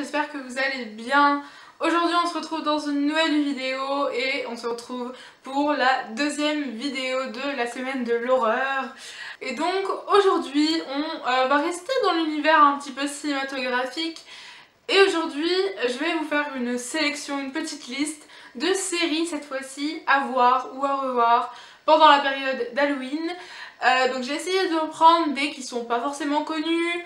j'espère que vous allez bien. Aujourd'hui on se retrouve dans une nouvelle vidéo et on se retrouve pour la deuxième vidéo de la semaine de l'horreur. Et donc aujourd'hui on euh, va rester dans l'univers un petit peu cinématographique et aujourd'hui je vais vous faire une sélection, une petite liste de séries cette fois-ci à voir ou à revoir pendant la période d'Halloween. Euh, donc j'ai essayé de reprendre des qui sont pas forcément connus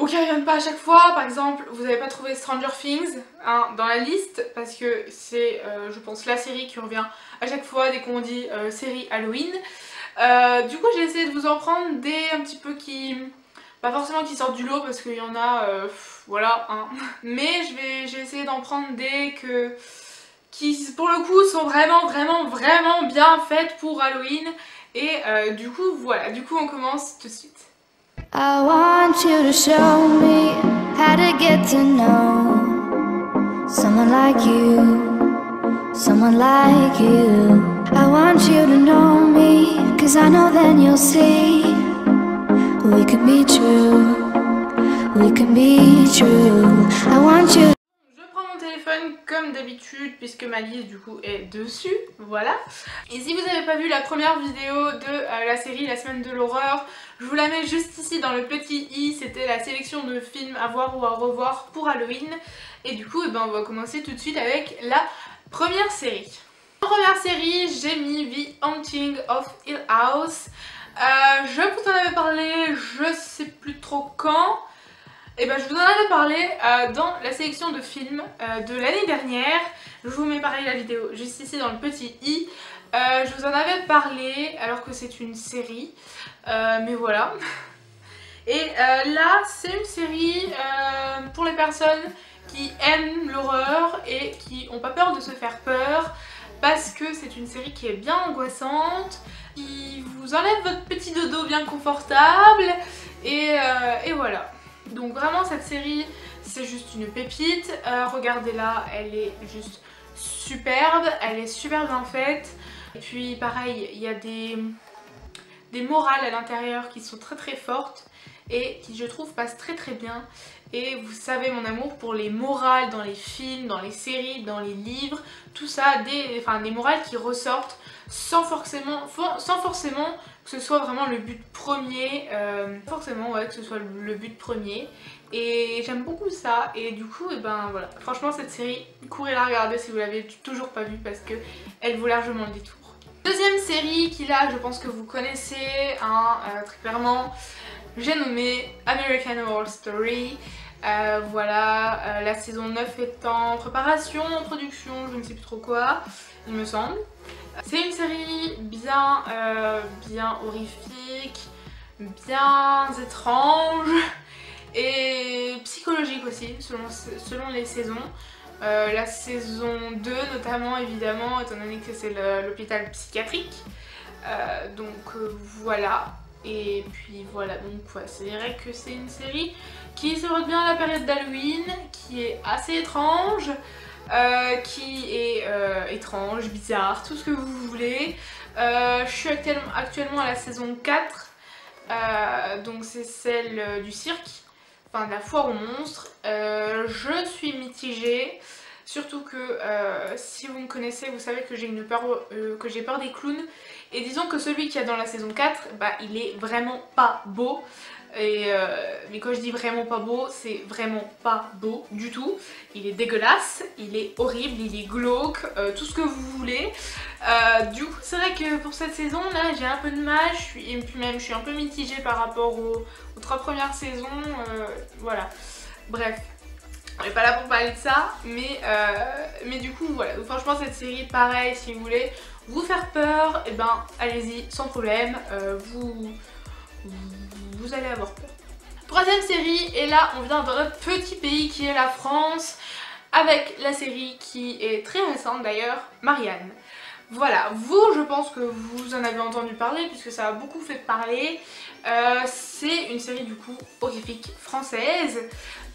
ou qui reviennent pas à chaque fois. Par exemple, vous n'avez pas trouvé Stranger Things hein, dans la liste parce que c'est, euh, je pense, la série qui revient à chaque fois dès qu'on dit euh, série Halloween. du coup, j'ai essayé de vous en prendre des un petit peu qui... Pas forcément qui sortent du lot parce qu'il y en a, voilà, hein. Mais j'ai essayé d'en prendre des que qui pour le coup sont vraiment vraiment vraiment bien faites pour Halloween et euh, du coup voilà, du coup on commence tout de suite. I want you to show me how to get to know someone like you, someone like you. I want you to know me, cause I know then you'll see we can be true, we can be true. I want you comme d'habitude puisque ma liste du coup est dessus, voilà. Et si vous n'avez pas vu la première vidéo de euh, la série La semaine de l'horreur, je vous la mets juste ici dans le petit i, c'était la sélection de films à voir ou à revoir pour Halloween. Et du coup, eh ben, on va commencer tout de suite avec la première série. Première série, j'ai mis The Haunting of Hill House. Euh, je vous en avais parlé, je sais plus trop quand. Et eh ben, je vous en avais parlé euh, dans la sélection de films euh, de l'année dernière. Je vous mets pareil la vidéo juste ici dans le petit i. Euh, je vous en avais parlé alors que c'est une série. mais voilà. Et là, c'est une série pour les personnes qui aiment l'horreur et qui n'ont pas peur de se faire peur parce que c'est une série qui est bien angoissante, qui vous enlève votre petit dodo bien confortable et, et voilà. Donc vraiment cette série c'est juste une pépite. Euh, regardez-la, elle est juste superbe, elle est super bien faite. Et puis pareil, il y a des, morales à l'intérieur qui sont très très fortes et qui je trouve passent très très bien. Et vous savez mon amour pour les morales dans les films, dans les séries, dans les livres, tout ça, des morales qui ressortent sans forcément, sans forcément que ce soit vraiment le but premier, euh, forcément ouais, que ce soit le but premier. Et j'aime beaucoup ça et du coup, et eh ben voilà, franchement cette série, courez la regarder si vous l'avez toujours pas vue parce que elle vaut largement le détour. Deuxième série qui là je pense que vous connaissez, hein, euh, très clairement, j'ai nommé American Horror Story. Euh, voilà, la saison 9 est en préparation, en production, je ne sais plus trop quoi, il me semble. C'est une série bien, euh, bien horrifique, bien étrange et psychologique aussi selon, selon les saisons. Euh, la saison 2 notamment évidemment étant donné que c'est l'hôpital psychiatrique. Euh, donc voilà. Et puis voilà, donc c'est vrai que c'est une série qui se bien à la période d'Halloween, qui est assez étrange. Euh, qui est euh, étrange, bizarre, tout ce que vous voulez. Euh, je suis actuellement, à la saison 4, donc c'est celle du cirque, enfin de la foire aux monstres. je suis mitigée. Surtout que si vous me connaissez, vous savez que j'ai une peur, que j'ai peur des clowns. Et disons que celui qui a dans la saison 4, bah il est vraiment pas beau. Et euh, mais quand je dis vraiment pas beau, c'est vraiment pas beau du tout. Il est dégueulasse, il est horrible, il est glauque, euh, tout ce que vous voulez. Euh, du coup, c'est vrai que pour cette saison là, j'ai un peu de mal. Et puis même, je suis un peu mitigée par rapport aux, trois premières saisons. voilà. Bref, pas là pour parler de ça, mais, mais du coup, voilà. franchement, cette série, pareil, si vous voulez vous faire peur, et eh ben allez-y sans problème. vous vous allez avoir peur. Troisième série, et là on vient dans notre petit pays qui est la France, avec la série qui est très récente d'ailleurs, Marianne. Voilà, vous je pense que vous en avez entendu parler puisque ça a beaucoup fait parler. Euh, c'est une série du coup horrifique française.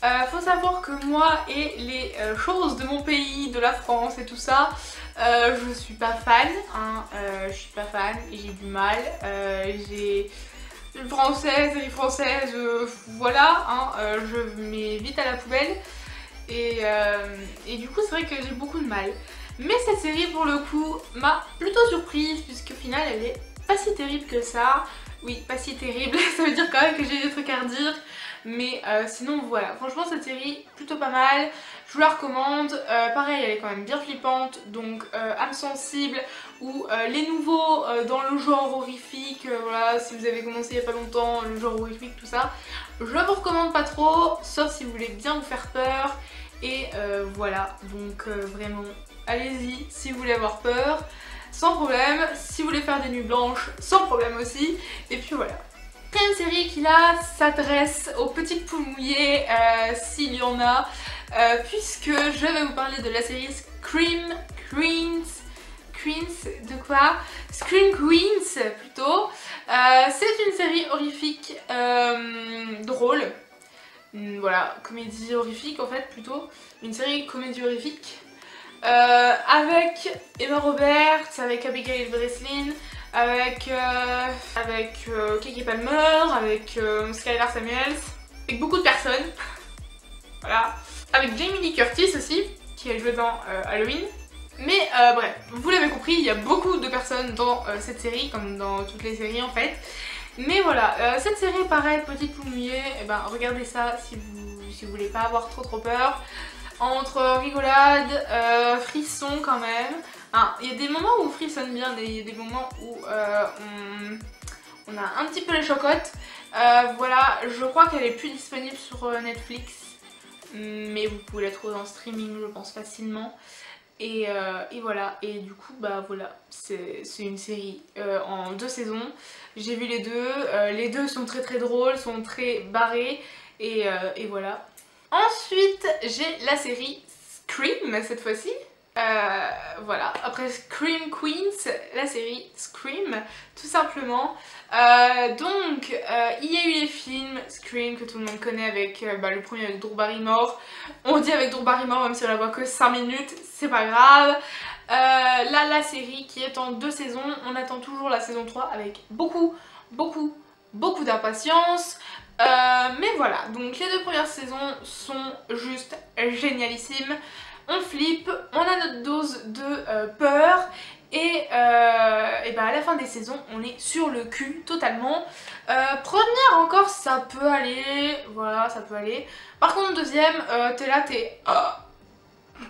Euh, faut savoir que moi et les euh, choses de mon pays, de la France et tout ça, je suis pas fan. Hein, je suis pas fan, j'ai du mal. j'ai une française, série française, voilà, hein, je mets vite à la poubelle. et, et du coup c'est vrai que j'ai beaucoup de mal. Mais cette série pour le coup m'a plutôt surprise puisqu'au final elle est pas si terrible que ça. Oui, pas si terrible, ça veut dire quand même que j'ai des trucs à redire. Mais euh, sinon voilà, franchement cette série plutôt pas mal, je vous la recommande. Euh, pareil, elle est quand même bien flippante, donc euh, âme sensible ou les nouveaux dans le genre horrifique, voilà, si vous avez commencé il y a pas longtemps, le genre horrifique, tout ça. Je vous recommande pas trop, sauf si vous voulez bien vous faire peur. Et voilà, donc vraiment, allez-y si vous voulez avoir peur sans problème. Si vous voulez faire des nuits blanches, sans problème aussi. Et puis voilà. Une série qui là s'adresse aux petites poules mouillées, euh, s'il y en a, euh, puisque je vais vous parler de la série Scream Queens. Queens, de quoi? Scream Queens plutôt. Euh, c'est une série horrifique drôle. Voilà, comédie horrifique en fait plutôt. Une série comédie horrifique euh, avec Emma Roberts, avec Abigail Breslin, avec, euh, avec euh, Kiki Palmer, avec Skylar Samuels, avec beaucoup de personnes. voilà. Avec Jamie Lee Curtis aussi, qui a joué dans Halloween. Mais bref, vous l'avez compris, il y a beaucoup de personnes dans cette série, comme dans toutes les séries en fait. Mais voilà, cette série pareil, petite poule mouillée, et eh ben regardez ça si vous, si vous voulez pas avoir trop trop peur entre rigolade, euh, frisson quand même. Il y a des moments où on frissonne bien, il y a des moments où euh, on, a un petit peu les chocottes. Euh, voilà, je crois qu'elle est plus disponible sur Netflix, mais vous pouvez la trouver en streaming je pense facilement. Et, voilà, et du coup bah voilà, c'est une série en deux saisons. J'ai vu les deux, les deux sont très très drôles, sont très barrés et voilà. Ensuite, j'ai la série Scream cette fois-ci. Euh, voilà, après Scream Queens, la série Scream, tout simplement. Euh, donc, euh, il y a eu les films Scream que tout le monde connaît avec bah, le premier avec Drew. On dit avec Drew même si on la voit que 5 minutes, c'est pas grave. là, la série qui est en deux saisons, on attend toujours la saison 3 avec beaucoup, beaucoup, beaucoup d'impatience. Euh, mais voilà, donc les deux premières saisons sont juste génialissimes. On flippe, on a notre dose de euh, peur et, euh, et bah à la fin des saisons on est sur le cul totalement. première encore ça peut aller, voilà ça peut aller. Par contre deuxième, t'es là, t'es... Oh.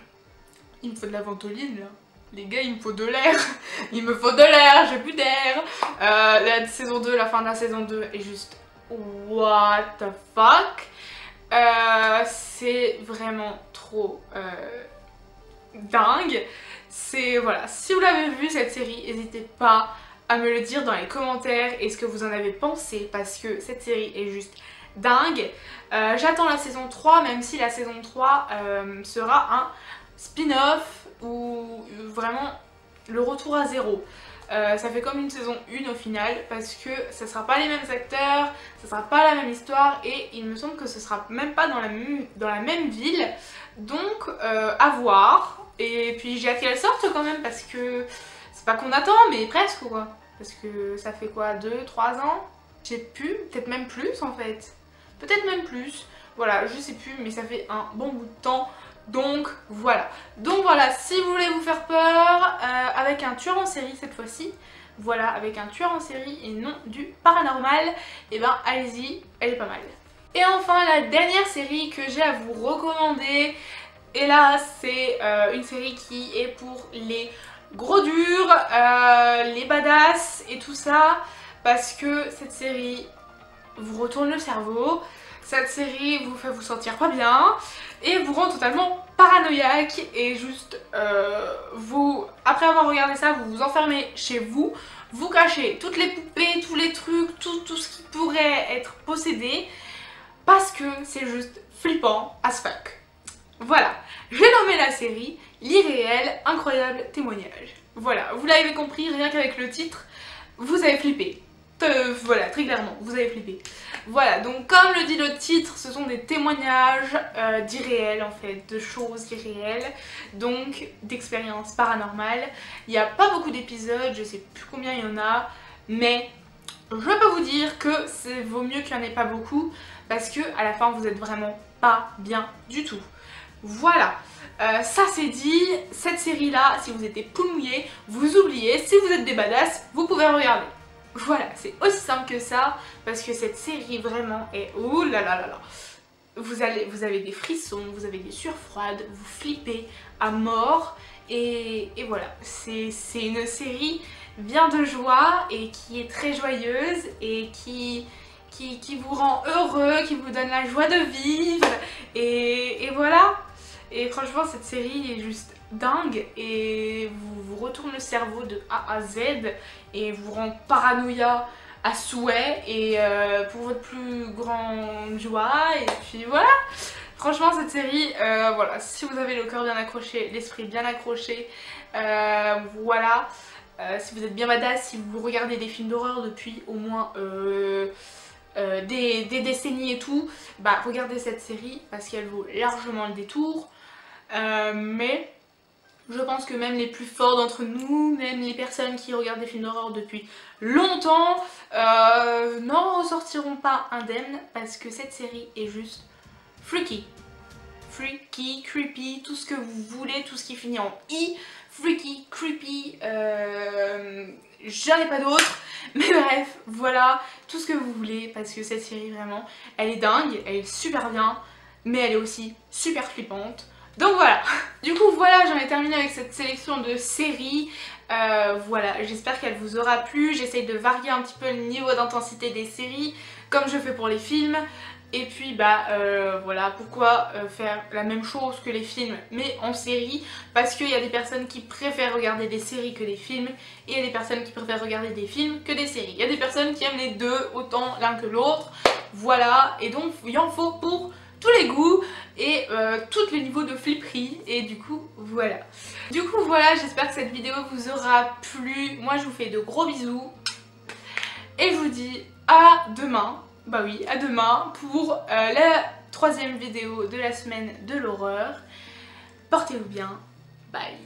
Il me faut de la ventoline là. Les gars, il me faut de l'air. il me faut de l'air, j'ai plus d'air. la saison 2, la fin de la saison 2 est juste what the fuck? Euh, c'est vraiment trop euh, dingue. Voilà. Si vous l'avez vu cette série n'hésitez pas à me le dire dans les commentaires et ce que vous en avez pensé parce que cette série est juste dingue. Euh, j'attends la saison 3 même si la saison 3 sera un spin-off ou vraiment le retour à zéro euh, ça fait comme une saison 1 au final parce que ça sera pas les mêmes acteurs, ça sera pas la même histoire et il me semble que ce sera même pas dans la même, ville. Donc euh, à voir. Et puis j'ai hâte qu'elle sorte quand même parce que c'est pas qu'on attend mais presque quoi. Parce que ça fait quoi 2-3 ans? J'ai pu, peut-être même plus en fait. Peut-être même plus. Voilà je sais plus mais ça fait un bon bout de temps donc voilà. Donc voilà, si vous voulez vous faire peur euh, avec un tueur en série cette fois-ci, voilà, avec un tueur en série et non du paranormal, et eh ben allez-y, elle est pas mal. Et enfin la dernière série que j'ai à vous recommander, et là c'est euh, une série qui est pour les gros durs, euh, les badass et tout ça, parce que cette série vous retourne le cerveau, cette série vous fait vous sentir pas bien et vous rend totalement paranoïaque et juste euh, vous, après avoir regardé ça, vous vous enfermez chez vous, vous cachez toutes les poupées, tous les trucs, tout, ce qui pourrait être possédé parce que c'est juste flippant as fuck. Voilà, j'ai nommé la série L'irréel incroyable témoignage. Voilà, vous l'avez compris, rien qu'avec le titre, vous avez flippé. Euh, voilà, très clairement, vous avez flippé. Voilà, donc comme le dit le titre, ce sont des témoignages euh, d'irréels en fait, de choses irréelles, donc d'expériences paranormales. Il n'y a pas beaucoup d'épisodes, je sais plus combien il y en a, mais je peux vous dire que c'est vaut mieux qu'il n'y en ait pas beaucoup, parce que à la fin vous êtes vraiment pas bien du tout. Voilà. Euh, ça c'est dit, cette série là, si vous êtes des vous oubliez, si vous êtes des badass, vous pouvez regarder. Voilà, c'est aussi simple que ça, parce que cette série vraiment est... Ouh là là là là. Vous, vous avez des frissons, vous avez des sueurs froides, vous flippez à mort, et, voilà, c'est une série bien de joie et qui est très joyeuse et qui, vous rend heureux, qui vous donne la joie de vivre, et voilà et franchement, cette série est juste dingue. Et vous, retourne le cerveau de A à Z et vous rend paranoïa à souhait. Et euh, pour votre plus grande joie et puis voilà. Franchement cette série euh, voilà. Si vous avez le cœur bien accroché l'esprit bien accroché euh, voilà. Si vous êtes bien badass si vous regardez des films d'horreur depuis au moins des, des, décennies et tout bah regardez cette série parce qu'elle vaut largement le détour euh, mais je pense que même les plus forts d'entre nous, même les personnes qui regardent des films d'horreur depuis longtemps, euh, n'en ressortiront pas indemnes parce que cette série est juste freaky. Freaky, creepy, tout ce que vous voulez, tout ce qui finit en i, freaky, creepy, euh, j'en ai pas d'autres, mais bref, voilà, tout ce que vous voulez parce que cette série vraiment, elle est dingue, elle est super bien, mais elle est aussi super flippante. Donc voilà, du coup voilà j'en ai terminé avec cette sélection de séries, euh, voilà j'espère qu'elle vous aura plu, j'essaye de varier un petit peu le niveau d'intensité des séries comme je fais pour les films. Et puis bah euh, voilà pourquoi euh, faire la même chose que les films mais en série? Parce qu'il y a des personnes qui préfèrent regarder des séries que des films et il y a des personnes qui préfèrent regarder des films que des séries. Il y a des personnes qui aiment les deux autant l'un que l'autre. Voilà et donc il en faut pour tous les goûts euh, tous les niveaux de flipperie et du coup voilà. Du coup voilà j'espère que cette vidéo vous aura plu. Moi je vous fais de gros bisous et je vous dis à demain, bah oui à demain pour euh, la troisième vidéo de la semaine de l'horreur. Portez-vous bien, bye